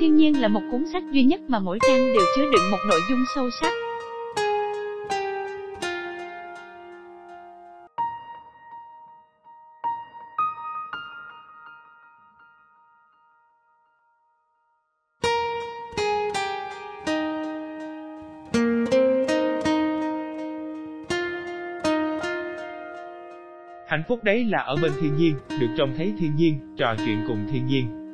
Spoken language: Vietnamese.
Thiên nhiên là một cuốn sách duy nhất mà mỗi trang đều chứa đựng một nội dung sâu sắc. Hạnh phúc đấy là ở bên thiên nhiên, được trông thấy thiên nhiên, trò chuyện cùng thiên nhiên.